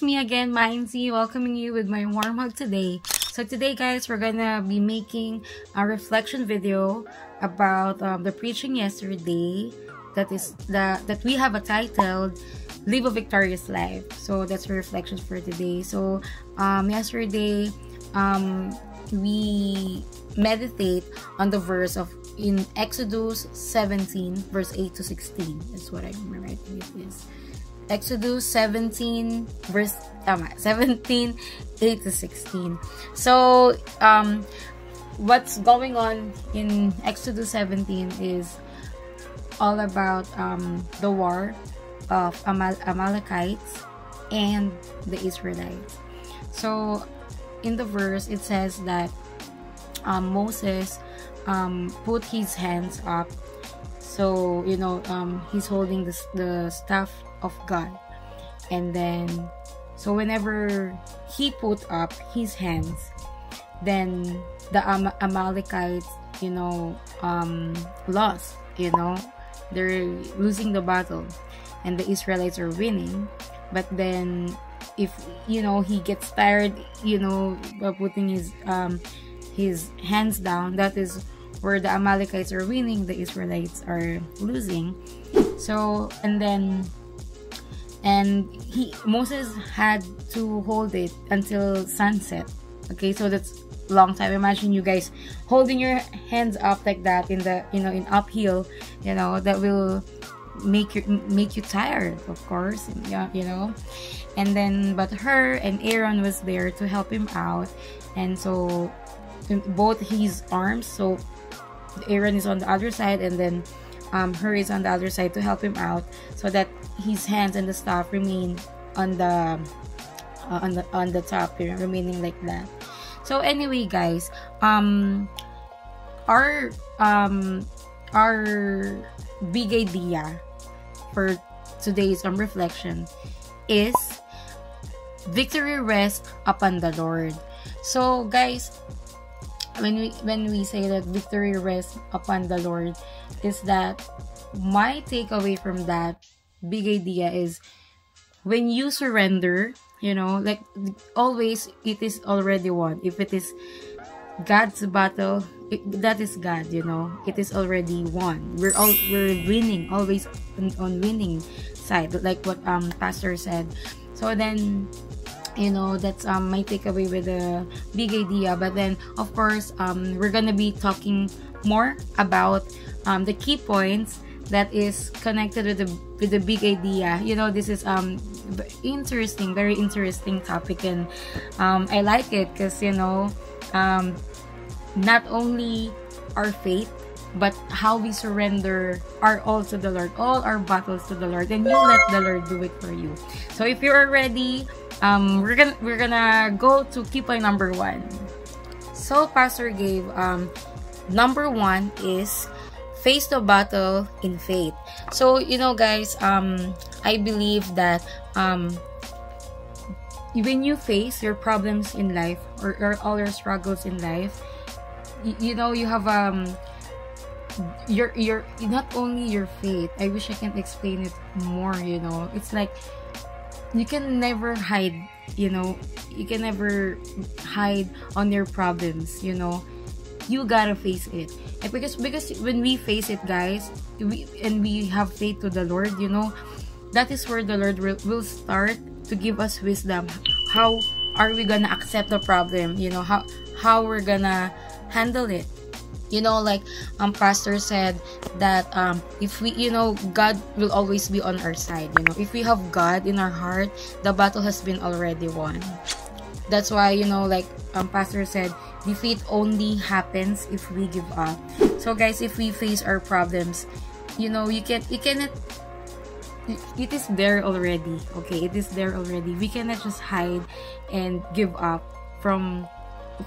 it's me again, Mindsy, welcoming you with my warm hug today. So today guys, we're gonna be making a reflection video about um, the preaching yesterday that is the that we have a titled Live a Victorious Life. So that's the reflections for today. So um, yesterday um, we meditate on the verse of in Exodus 17 verse 8 to 16. That's what I remember. I think it is. Exodus 17 verse tama, 17 8 to 16. So um what's going on in Exodus 17 is all about um the war of Amal Amalekites and the Israelites. So in the verse it says that um, Moses um, put his hands up so you know um, he's holding the, the staff of God. And then, so whenever he put up his hands, then the Am Amalekites, you know, um, lost, you know, they're losing the battle and the Israelites are winning. But then, if, you know, he gets tired, you know, by putting his, um, his hands down, that is where the Amalekites are winning, the Israelites are losing. So, and then and he Moses had to hold it until sunset. Okay so that's long time. Imagine you guys holding your hands up like that in the you know in uphill you know that will make you make you tired of course yeah you know. And then but Hur and Aaron was there to help him out. And so both his arms so Aaron is on the other side and then um, Hur is on the other side to help him out so that his hands and the staff remain on the uh, on the on the top here remaining like that. So anyway guys um our um our big idea for today's um reflection is victory rests upon the lord. So guys when we when we say that victory rests upon the lord is that my takeaway from that big idea is when you surrender, you know, like always it is already won. If it is God's battle, it, that is God, you know. It is already won. We're all we're winning, always on, on winning side, like what um pastor said. So then you know that's um my takeaway with the big idea but then of course um we're gonna be talking more about um the key points that is connected with the with the big idea. You know this is um interesting very interesting topic and um i like it because you know um not only our faith but how we surrender our all to the lord all our battles to the lord and you let the lord do it for you. So if you're ready um we're gonna we're gonna go to key point number one. So pastor gave um number one is face the battle in faith. So you know guys um i believe that um when you face your problems in life or, or all your struggles in life you, you know you have um your your not only your faith i wish i can explain it more you know. It's like you can never hide you know you can never hide on your problems you know you gotta face it. And because because when we face it guys we and we have faith to the lord you know that is where the lord will, will start to give us wisdom. How are we gonna accept the problem? You know how how we're gonna handle it? You know like um pastor said that um if we you know god will always be on our side you know. If we have god in our heart the battle has been already won. That's why you know like um pastor said defeat only happens if we give up. So guys if we face our problems you know you can you cannot it is there already okay? It is there already. We cannot just hide and give up from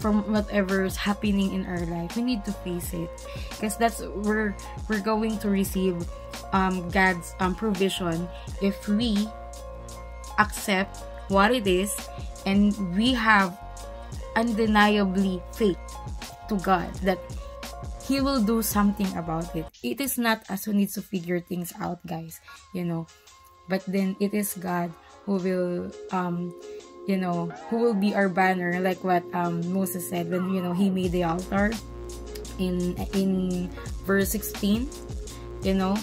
from whatever is happening in our life. We need to face it because that's where we're going to receive um god's um provision if we accept what it is and we have undeniably faith to God that He will do something about it. It is not us who needs to figure things out, guys, you know, but then it is God who will um you know who will be our banner like what um Moses said when you know he made the altar in in verse 16 you know.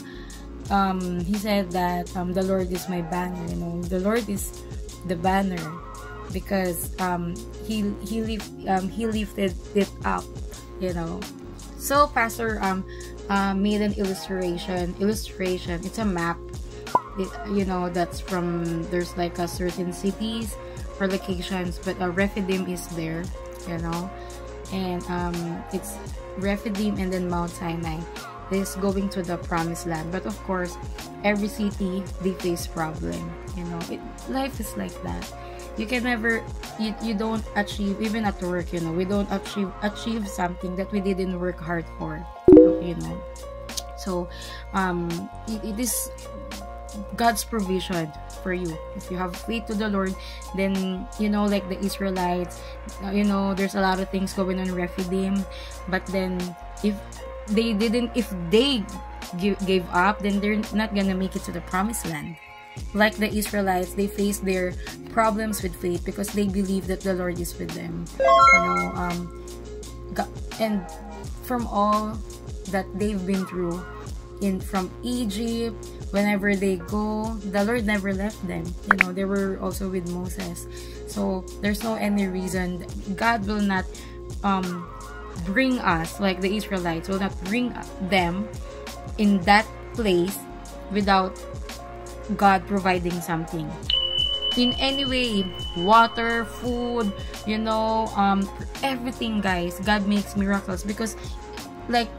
Um he said that um the Lord is my banner you know. The Lord is the banner because um he he um he lifted it up you know. So pastor um uh, made an illustration illustration. It's a map it, you know that's from there's like a certain cities or locations but a Rephidim is there you know. And um it's Rephidim and then Mount Sinai. Is going to the promised land. But of course every city they face problem you know. It, life is like that you can never you, you don't achieve even at work you know we don't achieve achieve something that we didn't work hard for you know. So um it, it is god's provision for you. If you have faith to the lord then you know like the israelites you know there's a lot of things going on Rephidim but then if they didn't if they give, gave up then they're not gonna make it to the promised land like the Israelites, they faced their problems with faith because they believe that the Lord is with them. You know, um, and from all that they've been through, in from Egypt, whenever they go, the Lord never left them. You know, they were also with Moses. So there's no any reason God will not um bring us like the Israelites will not bring them in that place without God providing something. In any way water food you know um everything guys god makes miracles because like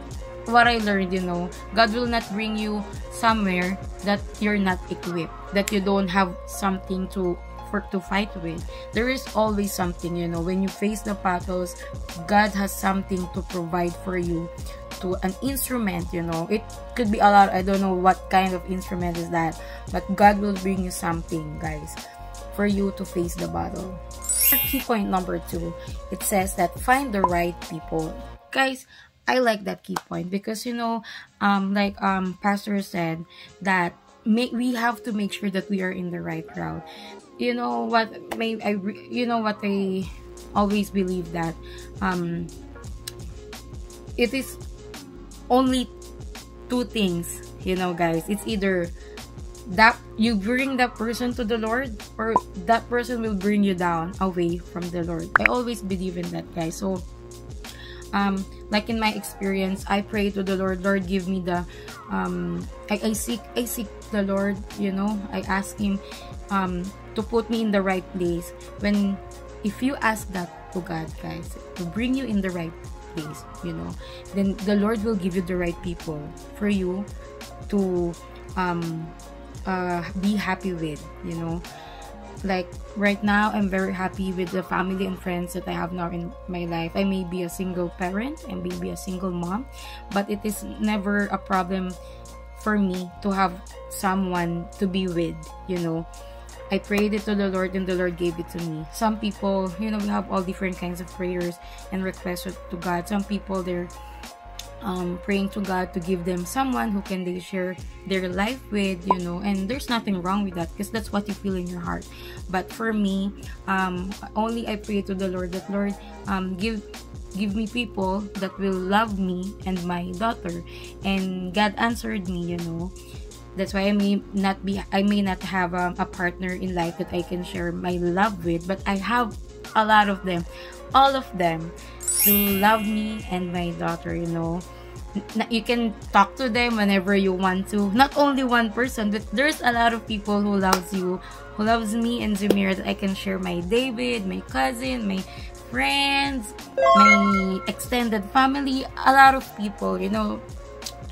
what i learned you know god will not bring you somewhere that you're not equipped that you don't have something to for to fight with. There is always something you know when you face the battles god has something to provide for you to an instrument you know. It could be a lot. I don't know what kind of instrument is that but god will bring you something guys for you to face the battle. Key point number two it says that find the right people. Guys i like that key point because you know um like um pastor said that make we have to make sure that we are in the right route. You know what may i you know what i always believe that um it is only two things, you know, guys. It's either that you bring that person to the Lord or that person will bring you down away from the Lord. I always believe in that, guys. So, um, like in my experience, I pray to the Lord, Lord, give me the, um, I, I seek, I seek the Lord, you know, I ask Him, um, to put me in the right place. When, if you ask that to God, guys, to bring you in the right place you know. Then the lord will give you the right people for you to um uh be happy with you know. Like right now i'm very happy with the family and friends that i have now in my life. I may be a single parent and maybe a single mom but it is never a problem for me to have someone to be with you know I prayed it to the Lord and the Lord gave it to me. Some people, you know, we have all different kinds of prayers and requests to God. Some people, they're um, praying to God to give them someone who can they share their life with, you know, and there's nothing wrong with that because that's what you feel in your heart. But for me, um, only I pray to the Lord that Lord, um, give give me people that will love me and my daughter and god answered me you know that's why I may not be I may not have um, a partner in life that I can share my love with, but I have a lot of them, all of them, to love me and my daughter. You know, you can talk to them whenever you want to. Not only one person, but there's a lot of people who loves you, who loves me and Zumir that I can share my David, my cousin, my friends, my extended family, a lot of people. You know,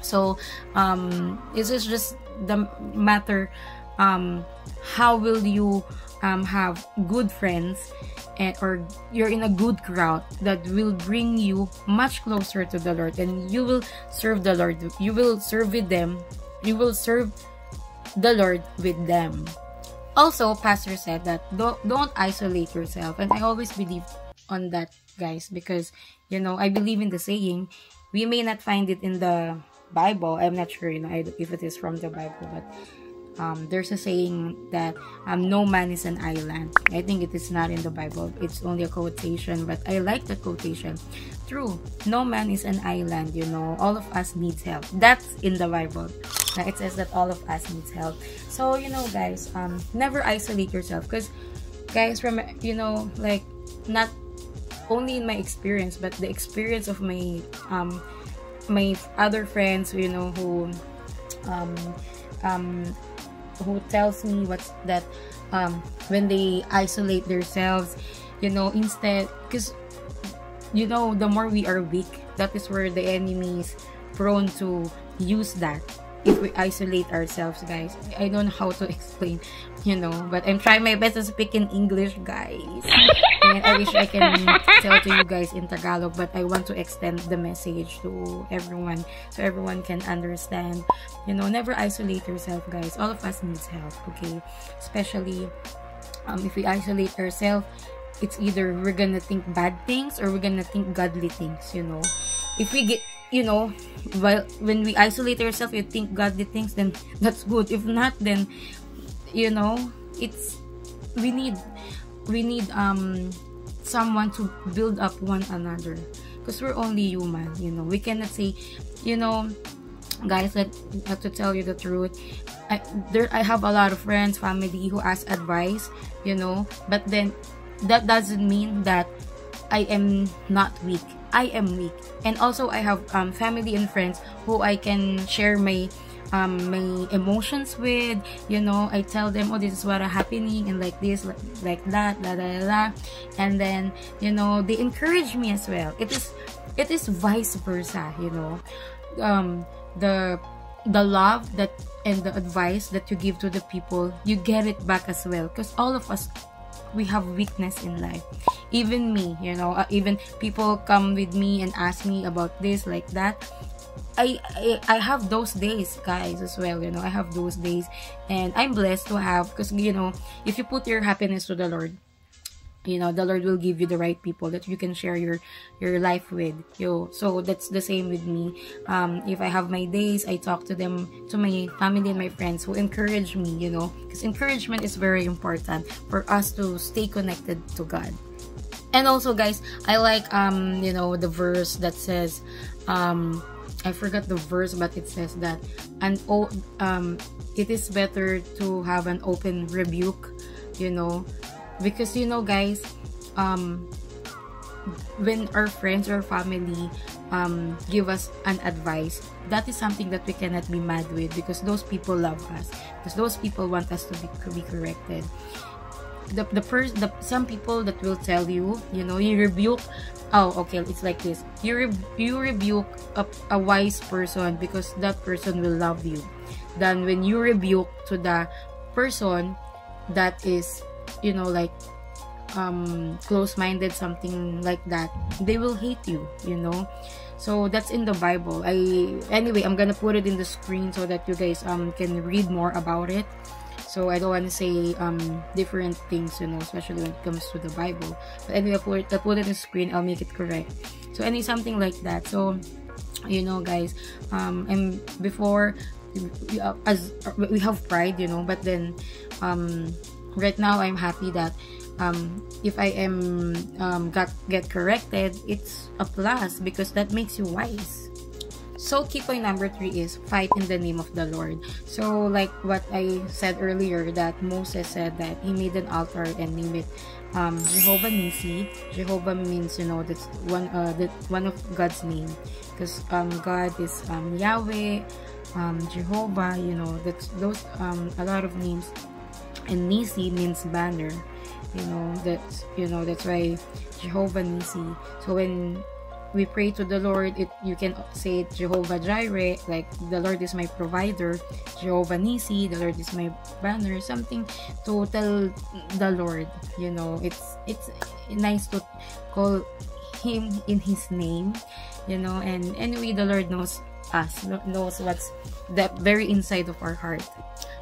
so um, this is just the matter um, how will you um, have good friends and or you're in a good crowd that will bring you much closer to the Lord and you will serve the Lord you will serve with them you will serve the Lord with them. Also pastor said that don't, don't isolate yourself and I always believe on that guys because you know I believe in the saying we may not find it in the Bible. I'm not sure, you know, if it is from the Bible, but um, there's a saying that um, no man is an island. I think it is not in the Bible. It's only a quotation, but I like the quotation. True, no man is an island. You know, all of us needs help. That's in the Bible. It says that all of us needs help. So you know, guys, um, never isolate yourself because, guys, from you know, like not only in my experience, but the experience of my um my other friends, you know, who um um who tells me what's that um, when they isolate themselves you know instead because you know the more we are weak that is where the enemy is prone to use that if we isolate ourselves guys. I don't know how to explain you know but i'm trying my best to speak in english guys. And i wish i can tell to you guys in tagalog but i want to extend the message to everyone so everyone can understand. You know never isolate yourself guys. All of us needs help okay? Especially um, if we isolate ourselves it's either we're gonna think bad things or we're gonna think godly things you know? If we get you know while when we isolate ourselves you think godly things then that's good. If not then you know it's we need we need um someone to build up one another. Because we're only human you know. We cannot say you know guys that have to tell you the truth. I, there I have a lot of friends family who ask advice you know. But then that doesn't mean that I am not weak I am weak. And also, I have um, family and friends who I can share my um, my emotions with. You know, I tell them, oh, this is what are happening, and like this, like, like that, la la la. And then, you know, they encourage me as well. It is, it is vice versa. You know, um, the the love that and the advice that you give to the people, you get it back as well. Because all of us we have weakness in life. Even me you know uh, even people come with me and ask me about this like that. I, I, I have those days guys as well you know i have those days. And i'm blessed to have because you know if you put your happiness to the lord you know the lord will give you the right people that you can share your your life with you. So that's the same with me. Um if i have my days i talk to them to my family and my friends who encourage me you know because encouragement is very important for us to stay connected to god. And also guys i like um you know the verse that says um i forgot the verse but it says that an um it is better to have an open rebuke you know because you know guys um when our friends or family um, give us an advice, that is something that we cannot be mad with because those people love us. Because those people want us to be, to be corrected. The, the first, the, some people that will tell you, you know, you rebuke, oh, okay, it's like this. You, re, you rebuke a, a wise person because that person will love you. Than when you rebuke to the person that is you know like um close-minded something like that they will hate you you know? So that's in the bible. I anyway i'm gonna put it in the screen so that you guys um can read more about it. So i don't want to say um different things you know especially when it comes to the bible. But anyway i put, I put it in the screen. I'll make it correct. So any something like that. So you know guys um and before as we have pride you know but then um right now i'm happy that um, if i am um, got get corrected it's a plus because that makes you wise so key point number three is fight in the name of the lord so like what i said earlier that moses said that he made an altar and named it um, Jehovah Nisi. Jehovah means you know that's one uh that one of God's name because um God is um Yahweh, um Jehovah. You know that's those um a lot of names and Nisi means banner you know that's you know that's why Jehovah Nisi. So when we pray to the Lord it you can say it Jehovah Jireh like the Lord is my provider Jehovah Nisi the Lord is my banner something to tell the Lord you know. It's it's nice to call him in his name you know and anyway the Lord knows us knows what's the very inside of our heart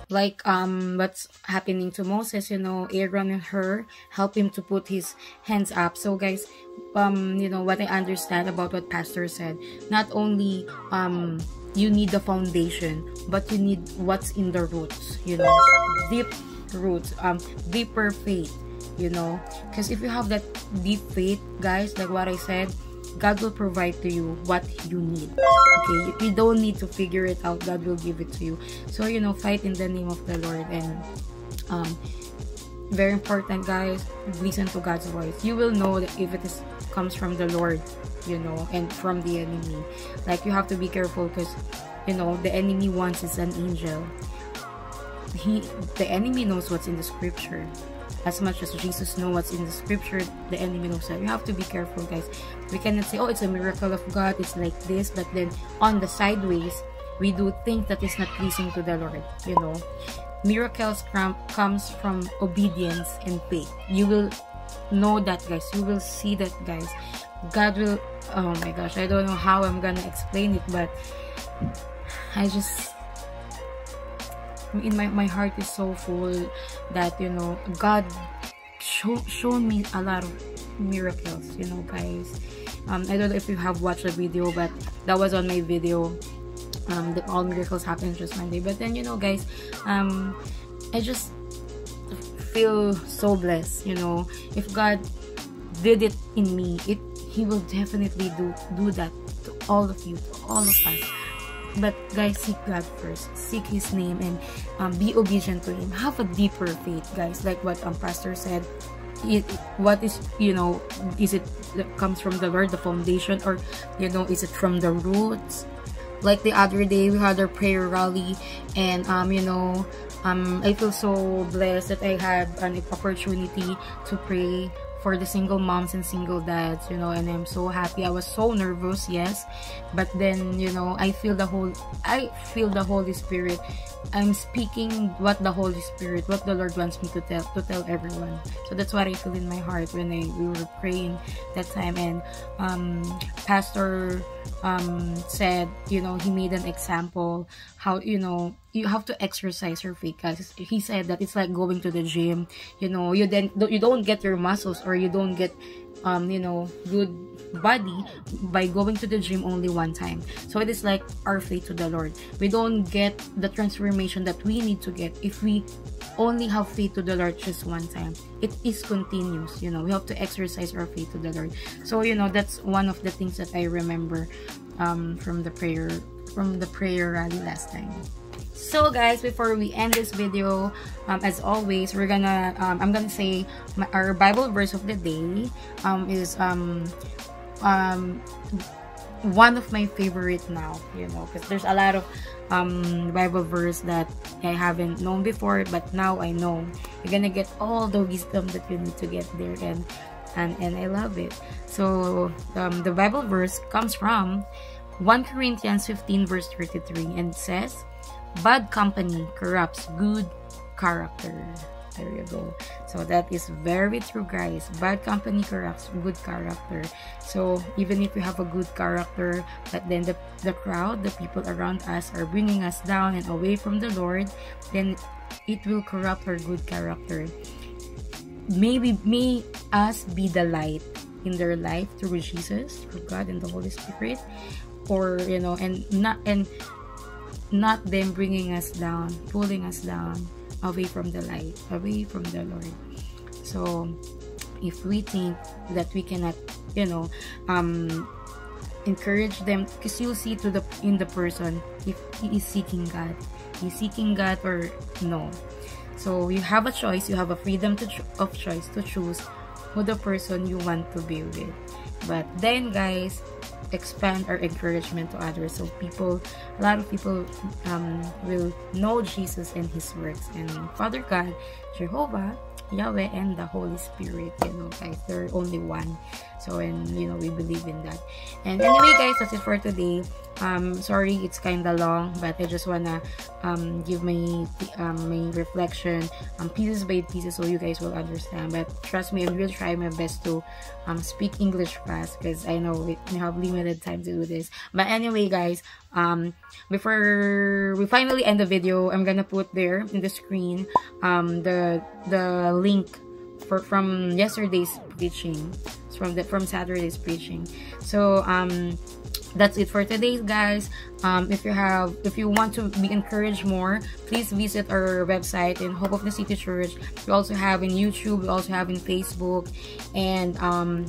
like um what's happening to Moses you know Aaron and Hur help him to put his hands up. So guys um you know what I understand about what pastor said not only um you need the foundation but you need what's in the roots you know deep roots um deeper faith you know. Because if you have that deep faith guys like what i said god will provide to you what you need. Okay? You, don't need to figure it out. God will give it to you. So you know fight in the name of the lord. And um very important guys listen to god's voice. You will know that if it is comes from the lord you know and from the enemy. Like you have to be careful because you know the enemy wants is an angel. He the enemy knows what's in the scripture as much as jesus knows what's in the scripture the enemy knows that. You have to be careful guys. We cannot say oh it's a miracle of god it's like this but then on the sideways we do things that is not pleasing to the lord you know? Miracles from, comes from obedience and faith. You will know that guys. You will see that guys. God will oh my gosh i don't know how i'm gonna explain it but i just in my, my heart is so full that you know god show, me a lot of miracles you know guys. Um i don't know if you have watched the video but that was on my video. Um the all miracles happen just monday but then you know guys um i just feel so blessed you know. If god did it in me it he will definitely do do that to all of you to all of us but guys seek god first. Seek his name and um, be obedient to him. Have a deeper faith guys like what um pastor said. It, what is you know is it comes from the word the foundation or you know is it from the roots? Like the other day we had our prayer rally and um you know um i feel so blessed that i had an opportunity to pray for the single moms and single dads you know and i'm so happy. I was so nervous yes. But then you know i feel the whole i feel the holy spirit. I'm speaking what the holy spirit what the lord wants me to tell to tell everyone. So that's what i feel in my heart when i we were praying that time. And um pastor um said you know he made an example how you know you have to exercise your faith because he said that it's like going to the gym. You know you then you don't get your muscles or you don't get um you know good body by going to the gym only one time. So it is like our faith to the lord. We don't get the transformation that we need to get if we only have faith to the lord just one time. It is continuous you know. We have to exercise our faith to the lord. So you know that's one of the things that i remember um from the prayer from the prayer rally last time so guys before we end this video um, as always we're gonna um, i'm gonna say my, our bible verse of the day um, is um, um, one of my favorite now you know because there's a lot of um, bible verse that i haven't known before but now i know. You're gonna get all the wisdom that you need to get there and and and i love it. So um, the bible verse comes from 1 corinthians 15 verse 33 and says bad company corrupts good character. There you go. So that is very true guys. Bad company corrupts good character. So even if you have a good character but then the, the crowd the people around us are bringing us down and away from the lord then it will corrupt our good character. Maybe may us be the light in their life through jesus through god and the holy spirit or you know and not and not them bringing us down, pulling us down away from the light, away from the Lord. So, if we think that we cannot, you know, um, encourage them, because you'll see to the in the person if he is seeking God, he's seeking God or no. So you have a choice. You have a freedom to of choice to choose who the person you want to be with. But then, guys, expand our encouragement to others. So people a lot of people um, will know jesus and his works and father god jehovah yahweh and the holy spirit you know guys they're only one. So and you know we believe in that. And anyway guys that's it for today um sorry it's kind of long but i just wanna um give my um my reflection um pieces by pieces so you guys will understand. But trust me i will try my best to um speak english fast because i know we have limited time to do this. But anyway guys um before we finally end the video i'm gonna put there in the screen um the the link for from yesterday's preaching from the from saturday's preaching. So um that's it for today guys. Um, if you have if you want to be encouraged more please visit our website in hope of the city church. We also have in youtube we also have in facebook. And um,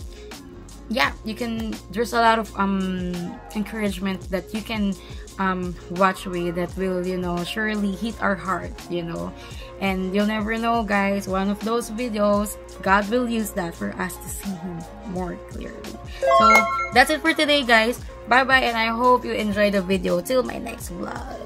yeah you can there's a lot of um encouragement that you can um watch with that will you know surely hit our heart you know and you'll never know guys, one of those videos, God will use that for us to see Him more clearly. So, that's it for today guys. Bye-bye and I hope you enjoy the video. Till my next vlog.